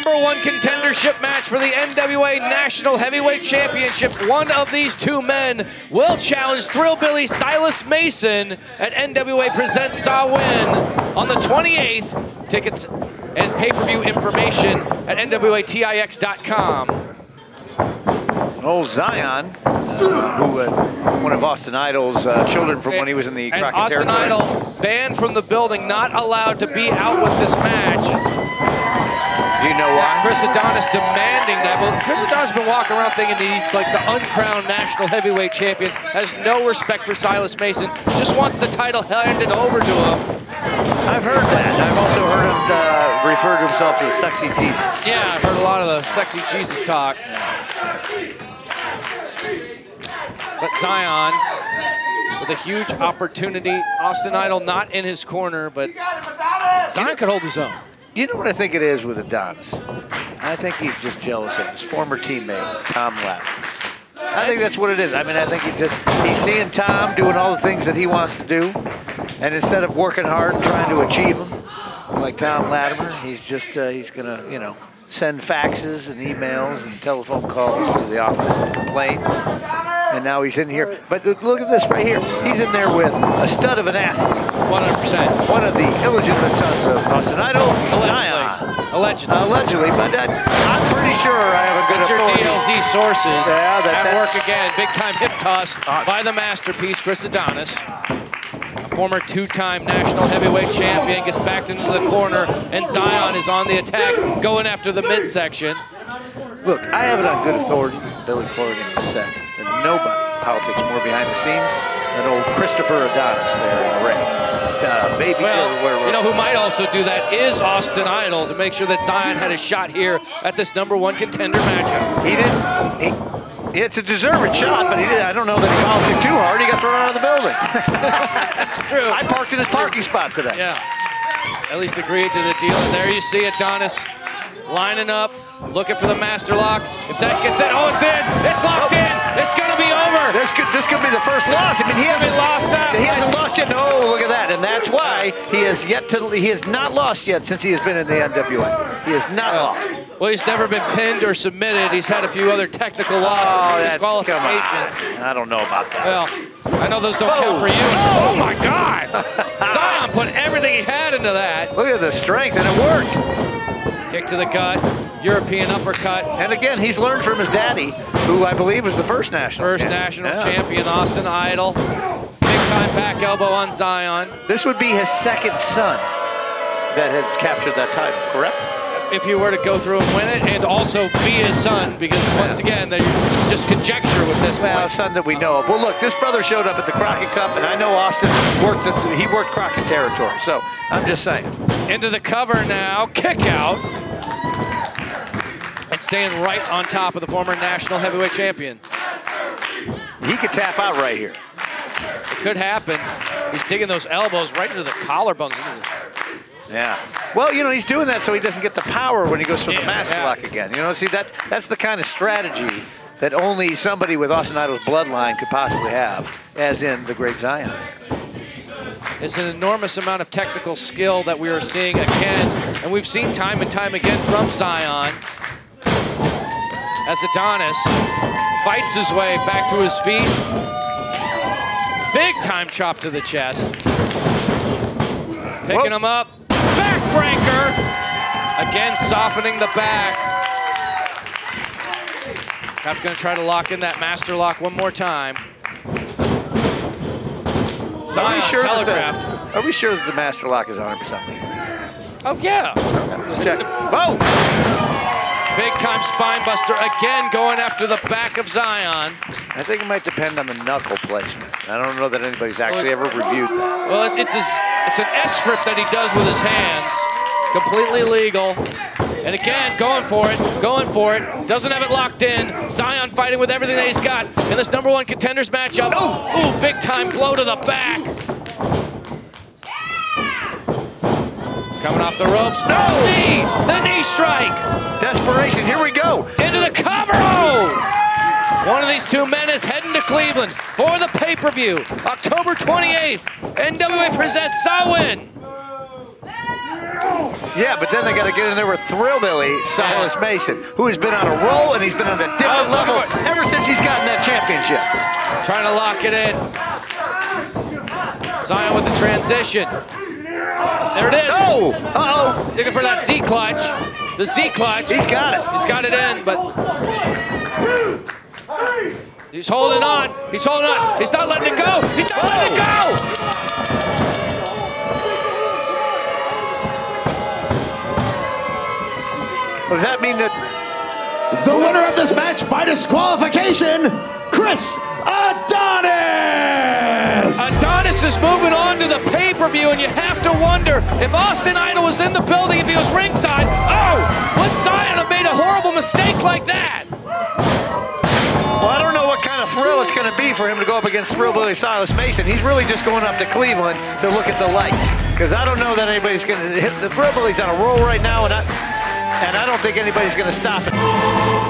number one contendership match for the NWA National Heavyweight Championship. One of these two men will challenge Thrillbilly Silas Mason at NWA Presents Samhain on the 28th. Tickets and pay-per-view information at NWATIX.com. Old Zyon, who uh, one of Austin Idol's uh, children from when he was in the and Crockett Austin territory. Idol banned from the building, not allowed to be out with this match. Do you know why? Chris Adonis demanding that. Well, Chris Adonis has been walking around thinking he's like the uncrowned national heavyweight champion, has no respect for Silas Mason, just wants the title handed over to him. I've heard that. I've also heard him uh, refer to himself as Sexy Jesus. Yeah, I've heard a lot of the sexy Jesus talk. But Zyon with a huge opportunity. Austin Idol not in his corner, but Zyon could hold his own. You know what I think it is with Adonis? I think he's just jealous of his former teammate, Tom Latimer. I think that's what it is. I mean, I think he just he's seeing Tom doing all the things that he wants to do, and instead of working hard and trying to achieve them, like Tom Latimer, he's just uh, he's gonna you know send faxes and emails and telephone calls to the office and complain. And now he's in here. But look at this right here. He's in there with a stud of an athlete. 100%. One of the illegitimate sons of Austin Idol, Zyon. Allegedly. Allegedly, but that, I'm pretty sure I have a good That's your. DLZ sources Yeah, that- at work again. Big time hip toss by the masterpiece, Chris Adonis. A former two-time national heavyweight champion gets backed into the corner, and Zyon is on the attack, going after the midsection. Look, I have it on good authority, Billy Corgan has said, that nobody politics more behind the scenes than old Christopher Adonis there in the ring. Uh, baby, Well, where- where- you know who might also do that is Austin Idol to make sure that Zyon had a shot here at this number one contender matchup. he didn't. He, it's a deserved shot, but he did, I don't know that he politicked too hard. He got thrown out of the building. That's true. I parked in his parking spot today. Yeah. At least agreed to the deal. And there you see it, Adonis lining up, looking for the master lock. If that gets in, oh, it's in. It's locked in. It's going to be over. This could this could be the first loss. I mean, he hasn't lost that. He hasn't lost yet. No, look at that, and that's why he has yet to. He has not lost yet since he has been in the NWA. He has not lost. Well, he's never been pinned or submitted. He's had a few other technical losses, Oh, that's disqualifications. on. I don't know about that. Well, I know those don't count oh. for you. Oh, my God. Zyon put everything he had into that. Look at the strength, and it worked. Kick to the gut, European uppercut. And again, he's learned from his daddy, who I believe was the first national First champion. national Yeah. champion, Austin Idol. Big time back elbow on Zyon. This would be his second son that had captured that title, correct? If he were to go through and win it, and also be his son, because once again, there's just conjecture with this Well, a point. son that we know of. Well, look, this brother showed up at the Crockett Cup, and I know Austin worked. The, he worked Crockett territory, so I'm just saying. Into the cover now, kick out. And staying right on top of the former national heavyweight champion. He could tap out right here. It could happen. He's digging those elbows right into the collarbones. The- Yeah. Well, you know, he's doing that so he doesn't get the power when he goes for the Yeah, master yeah. lock again. You know, see that that's the kind of strategy that only somebody with Austin Idol's bloodline could possibly have, as in the great Zyon. It's an enormous amount of technical skill that we are seeing again, and we've seen time and time again from Zyon. As Adonis fights his way back to his feet. Big time chop to the chest. Picking Whoa. him up. Again, softening the back. Cap's gonna try to lock in that master lock one more time. Are we Zyon sure that telegraphed. the, Are we sure that the master lock is 100% legal? Oh, yeah. Let's check. Whoa! Big time spine buster again going after the back of Zyon. I think it might depend on the knuckle placement. I don't know that anybody's actually ever reviewed that. Well, it- it's, his, it's an S grip that he does with his hands. Completely legal. And again, going for it, going for it. Doesn't have it locked in. Zyon fighting with everything that he's got in this number one contenders matchup. Ooh, ooh, big time blow to the back. Coming off the ropes. No! Knee! The knee strike! Desperation, here we go. into the cover. Oh! One of these two men is heading to Cleveland for the pay-per-view. October 28th, NWA presents Samhain. Yeah, but then they got to get in there with Thrillbilly Silas Mason, who has been on a roll and he's been on a different Oh, level ever since he's gotten that championship. Trying to lock it in. Zyon with the transition. There it is. Oh, uh-oh. Looking for that Z clutch. The Z clutch. He's got it. He's got it in, but he's holding on. He's holding on. He's not letting it go. He's not letting it go. Does that mean that The winner of this match by disqualification, Chris Adonis! Adonis is moving on to the pay-per-view, and you have to wonder if Austin Idol was in the building, if he was ringside. Oh, would Zyon have made a horrible mistake like that? Well, I don't know what kind of thrill it's going to be for him to go up against Thrillbilly Silas Mason. He's really just going up to Cleveland to look at the lights because I don't know that anybody's going to hit. The Thrillbilly's on a roll right now, and I, and I don't think anybody's going to stop it.